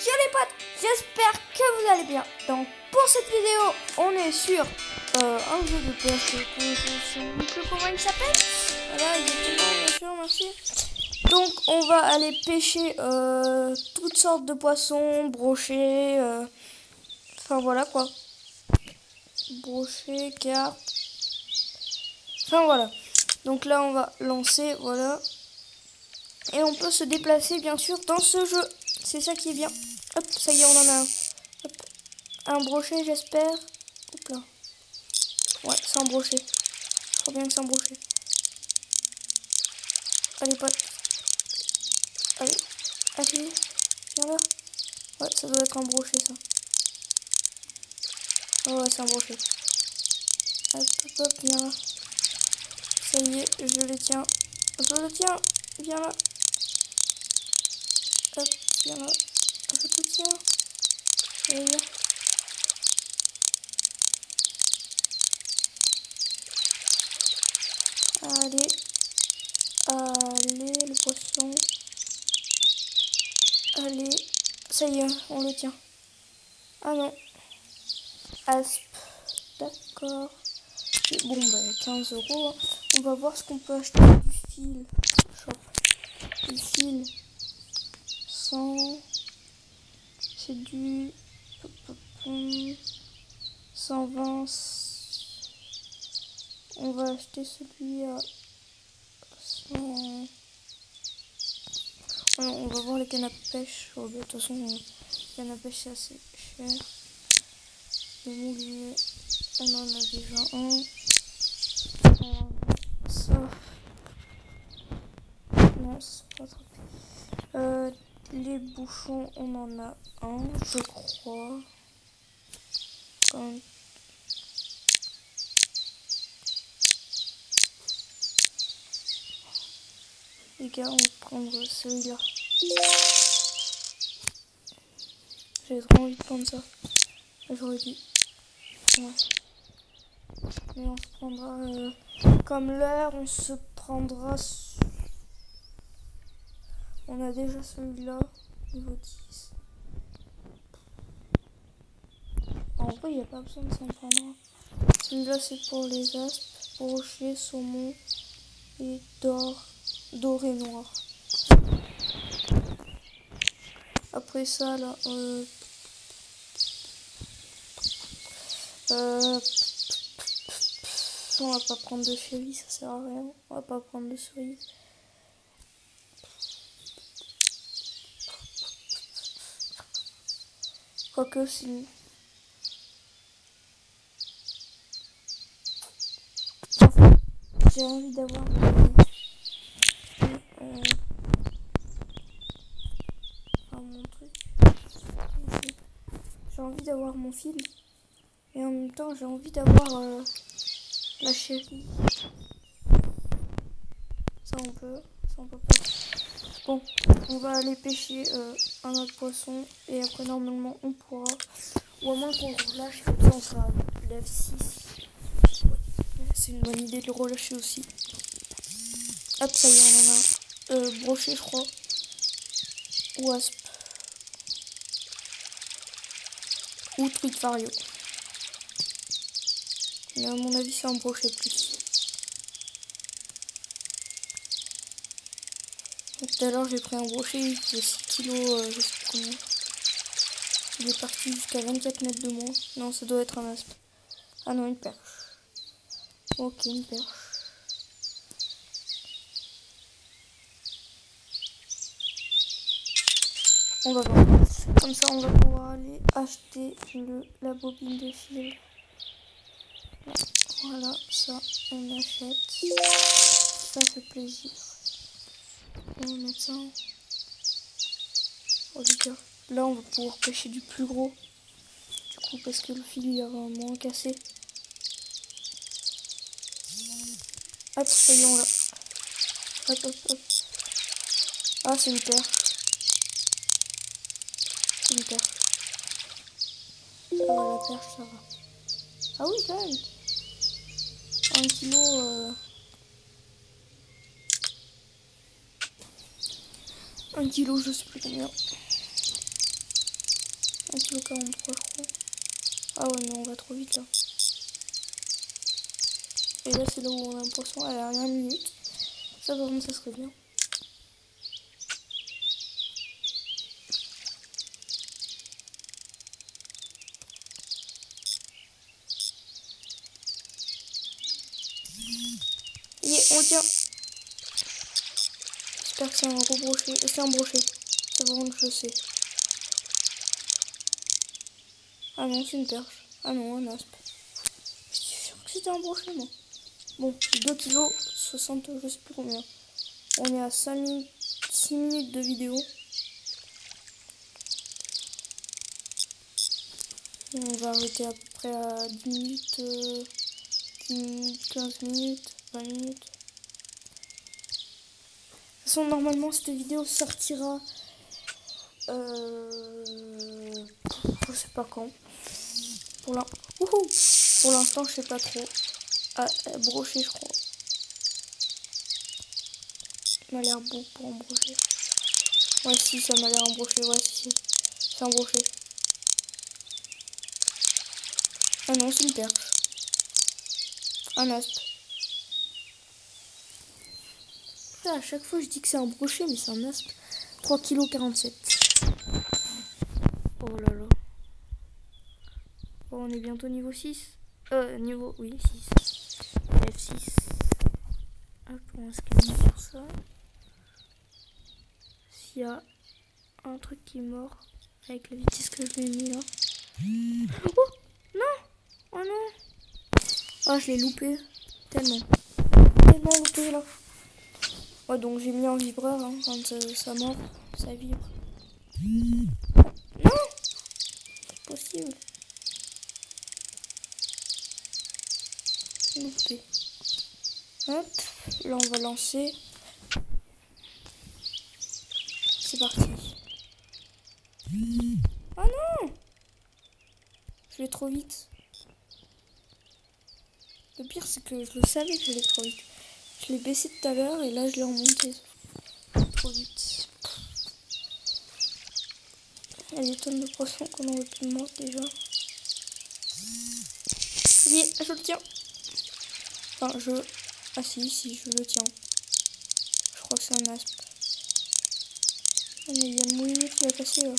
Yo les potes, j'espère que vous allez bien. Donc pour cette vidéo, on est sur euh, un jeu de pêche que je comment il s'appelle. Voilà, exactement, bien sûr, merci. Donc on va aller pêcher euh, toutes sortes de poissons, brochets, euh, enfin voilà quoi. Brochets, carpes. Enfin voilà. Donc là on va lancer, voilà. Et on peut se déplacer bien sûr dans ce jeu. C'est ça qui est bien. Hop, ça y est, on en a un. Un brochet, j'espère. Hop là. Ouais, c'est un brochet. Trop bien que c'est un brochet. Allez, pote. Allez. Allez. Viens là. Ouais, ça doit être un brochet, ça. Oh, ouais, c'est un brochet. Hop, hop, hop, viens là. Ça y est, je le tiens. Je le tiens. Viens là. Hop, là. Je te tiens. Allez. Allez. Le poisson. Allez. Ça y est, on le tient. Ah non. Asp. D'accord. Bon, bah, 15 euros. hein. On va voir ce qu'on peut acheter du fil. Du fil. 100. C'est du. 120. On va acheter celui à 100. Oh non, on va voir les cannes à pêche. Oh, bah, de toute façon, les cannes à pêche c'est assez cher. Les moulinets, on en a déjà un. Ça. Non, c'est pas trop. Euh, les bouchons, on en a un, je crois. Un. Les gars, on va prendre celui-là. J'ai trop envie de prendre ça. J'aurais. Ouais. Mais on se prendra. euh, comme l'heure, on se prendra. On a déjà celui-là, niveau 10. En vrai, il n'y a pas besoin de s'en prendre. Celui-là, c'est pour les aspes, rochers, saumon et d'or, doré noir. Après ça, là, euh, euh, on va pas prendre de chéri, ça sert à rien. On va pas prendre de cerise. Quoique si. J'ai envie d'avoir euh, mon truc. J'ai envie d'avoir mon fil. Et en même temps, j'ai envie d'avoir euh, la chérie. Ça, on peut. Ça, on peut pas. Bon, on va aller pêcher euh, un autre poisson. Et après, normalement, on pourra. Ou à moins qu'on relâche, on sera level 6. C'est une bonne idée de le relâcher aussi. Hop, ça y est, on en a un. Euh, brochet, je crois. Ou asp. Ou truc vario. Mais à mon avis, c'est un brochet plus. Donc, Tout à l'heure, j'ai pris un brochet, faisait 6 kilos, euh, je sais. Il est parti jusqu'à 24 mètres de moi. Non, ça doit être un aspe. Ah non, une perche. Ok, une perche. On va voir. Comme ça, on va pouvoir aller acheter la bobine de fil. Voilà, ça, on achète. Ça fait plaisir. On va mettre ça. Oh là on va pouvoir pêcher du plus gros. Du coup, parce que le fil il a vraiment cassé. Hop, on l'a. Hop, hop, hop. Ah, c'est une perche. C'est une perche. Ça va, la perche, ça va. Ah oui, quand même. Un kilo. euh, Un kilo, je sais plus combien. 1 kg 43 je crois. Ah ouais mais on va trop vite là. Et là c'est là où on a un poisson à la dernière minute. Ça par contre ça serait bien. on tient. J'espère c'est un gros brochet. C'est un brochet. C'est bon, je sais. Ah non, c'est une perche. Ah non, un aspe. Je suis sûr que c'était un brochet, moi. Bon, 2 kg 60, je sais plus combien. On est à 5 minutes, 6 minutes de vidéo. On va arrêter à peu près à 10 minutes, 10 minutes 15 minutes, 20 minutes normalement, cette vidéo sortira. Euh, je sais pas quand. Pour l'instant, je sais pas trop. Ah, brocher, je crois. Il m'a l'air beau pour embrocher. Ouais, si, ça m'a l'air embroché. Ouais, si, c'est embroché. Ah non, c'est une perche. Un aspe. À chaque fois je dis que c'est un brochet, mais c'est un aspe. 3 kg 47. Oh là là. Oh, on est bientôt niveau 6. Euh, niveau, oui, 6. F6. Hop, on va se calmer sur ça. S'il y a un truc qui est mort avec la vitesse que je l'ai mis là. Oh non Oh non Oh, je l'ai loupé. Tellement. Tellement loupé là donc j'ai mis en vibreur hein, quand euh, ça mord, ça vibre. Non C'est possible. Hop, là on va lancer. C'est parti. Ah non Je vais trop vite. Le pire c'est que je le savais que j'allais trop vite. Je l'ai baissé tout à l'heure et là je l'ai remonté. Trop vite. Il y a des tonnes de poissons qu'on aurait pu mordre déjà. Oui, je le tiens. Enfin, je... Ah si, si, je le tiens. Je crois que c'est un aspe. Oh, mais il y a le moulinet qui va passer là.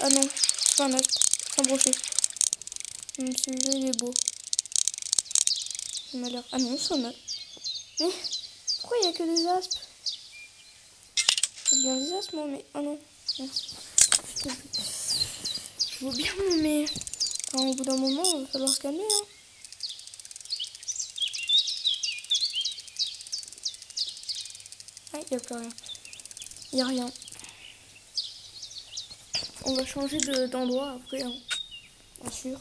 Ah non, c'est pas un aspe, c'est un brochet. Celui-là, il est beau. Il m'a l'air... Ah non, ça m'a... Mais pourquoi il n'y a que des aspes Je veux bien des aspes, moi, mais... Ah non. Je veux bien, mais... au bout d'un moment, il va falloir se calmer, hein. Ah, il n'y a plus rien. Il n'y a rien. On va changer d'endroit après, hein. bien sûr.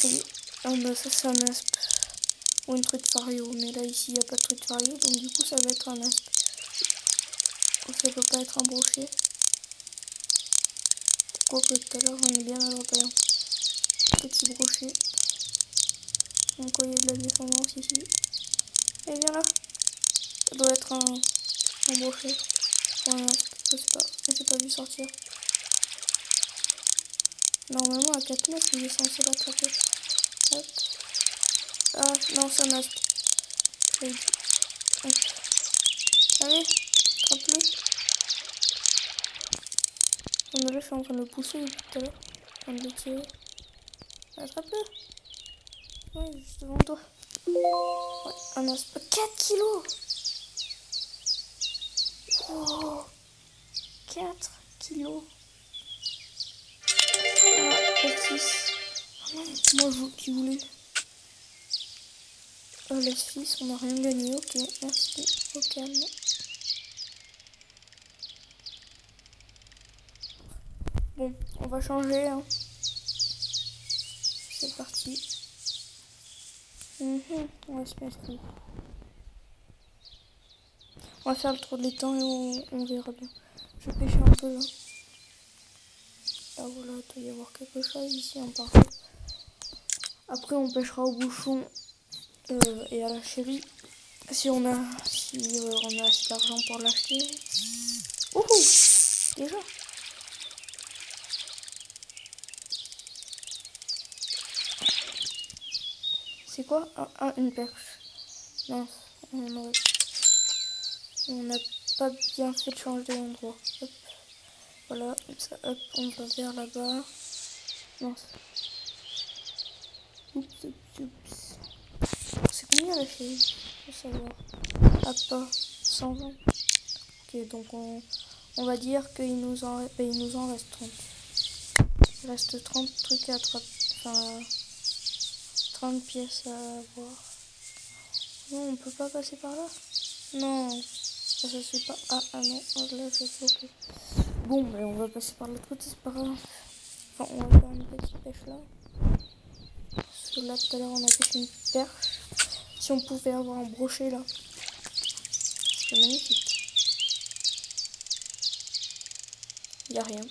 Ça c'est un aspe. Ou une truite fario. Mais là ici il n'y a pas de truite fario. Donc du coup ça va être un aspe. ça peut pas être un brochet. Quoique tout à l'heure j'en ai bien attrapé un. Petit brochet. Donc il y a de la descendance ici. Et bien là. Ça doit être un, un brochet. Ou un aspe. Je sais pas. Je sais pas vu sortir. Normalement à 4 mètres il est censé l'attraper. Hop. Ah non, ça m'a. Allez, attrape-le. On je suis en train de le pousser depuis tout à l'heure. En train de le tirer. Attrape-le. Ouais, juste devant toi. Ouais, un os. 4 kilos Oh 4 kilos. Ah, 6 moi, je qui voulais. Oh, les fils, on n'a rien gagné. Ok, merci. Au calme. Bon, on va changer. Hein. C'est parti. Mhm, on va se mettre. On va faire le tour de l'étang et on, on verra bien. Je vais pêcher un peu là. Ah voilà, il doit y avoir quelque chose ici en parfait. Après, on pêchera au bouchon euh, et à la chérie. Si on a, si euh, on a assez d'argent pour l'acheter. Ouh Déjà C'est quoi? Ah, une perche. Non, on n'a pas bien fait de changer d'endroit. Voilà, comme ça, hop, on va vers là-bas. C'est combien la fille? Faut savoir. Ah, pas 120. Ok, donc on, va dire qu'il nous, en, ben, nous en reste 30. Il reste 30 trucs à attraper. Enfin, 30 pièces à avoir. Non, on peut pas passer par là? Non, ça se fait pas. Ah, ah non, là c'est bloqué. Bon, mais on va passer par l'autre côté, c'est pas. Enfin, on va faire une petite pêche là. Parce que là, tout à l'heure, on a pêché une perche. Si on pouvait avoir un brochet là, c'est magnifique. Il a rien.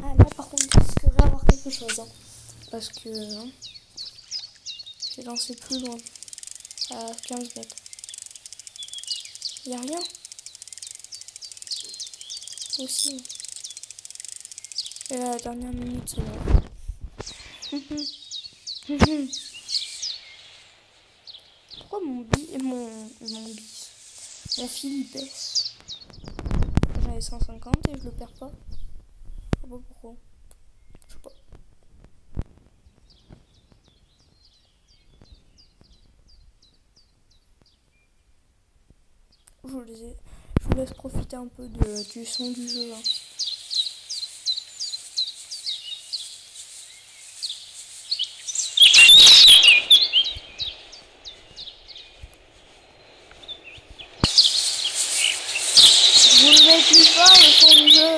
Ah là, par contre, il risquerait avoir quelque chose. Hein. Parce que hein, j'ai lancé plus loin à 15 mètres. N'y a rien. Aussi. Et la dernière minute, c'est Pourquoi mon bi mon mon bis mon fil il baisse? J'avais 150 et je le perds pas. Je sais pas pourquoi. Je sais pas. Je vous, laisse profiter un peu du son du jeu. Hein. Vous le mettez plus le son du jeu.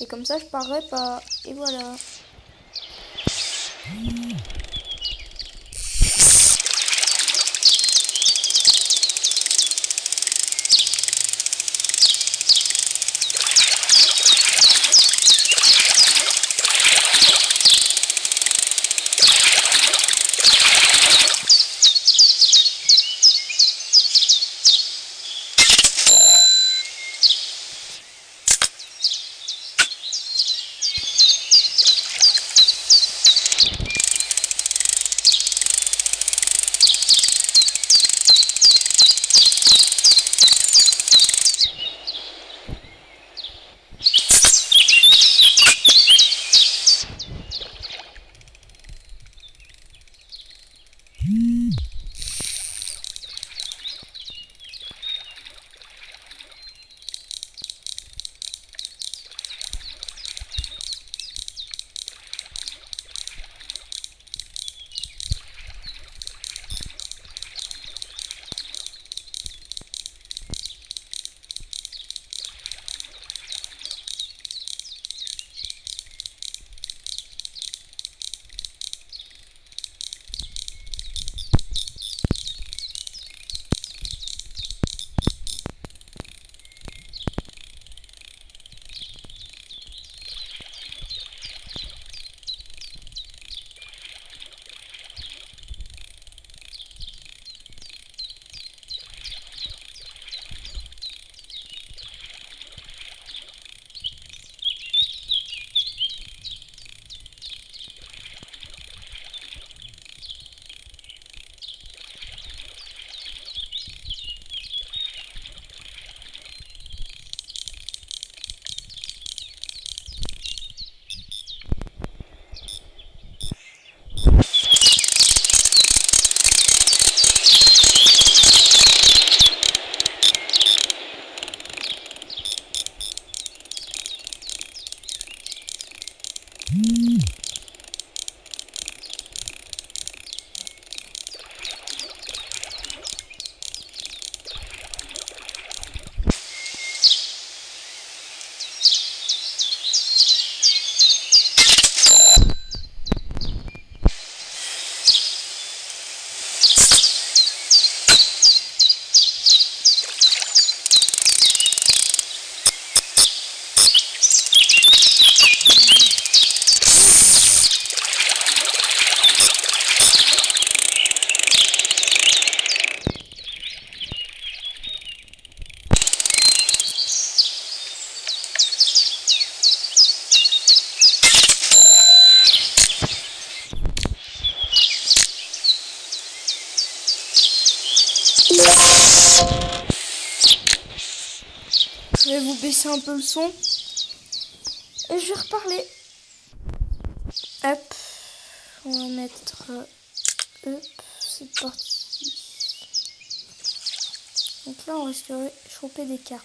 Et comme ça je parlerai pas. Et voilà. Mm-hmm. Un peu le son. Et je vais reparler. Hop. On va mettre... Euh, hop, c'est parti. Donc là, on va choper des cartes.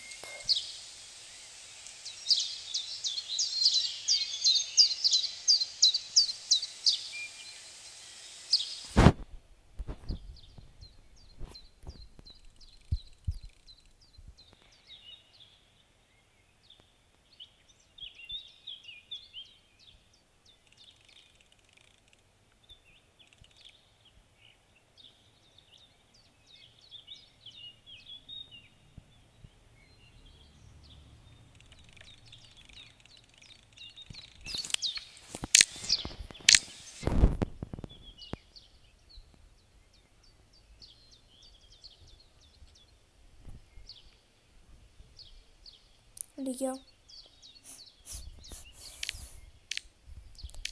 Les gars.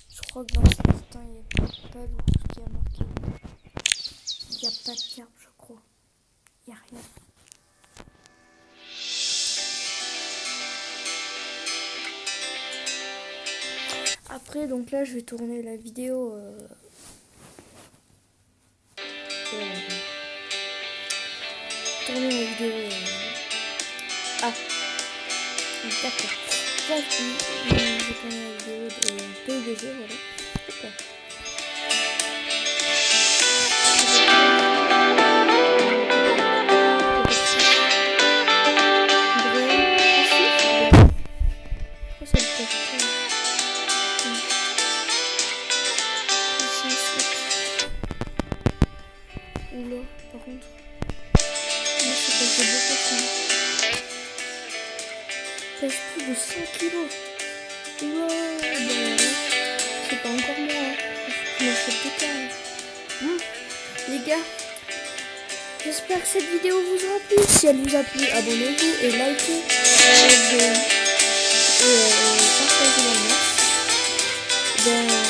Je crois que dans ce instant, il n'y a pas de qui a marqué. Il n'y a pas de carte, je crois. Il n'y a rien. Après, donc là, je vais tourner la vidéo. Euh... Tourner la vidéo. Euh... Ah. D'accord. Ça, par contre. Plus de 100 kilos. Wow, c'est pas encore moi. Hein. Des hum. Les gars, j'espère que cette vidéo vous aura plu. Si elle vous a plu, abonnez-vous et likez. Et, euh, partagez la. Ben,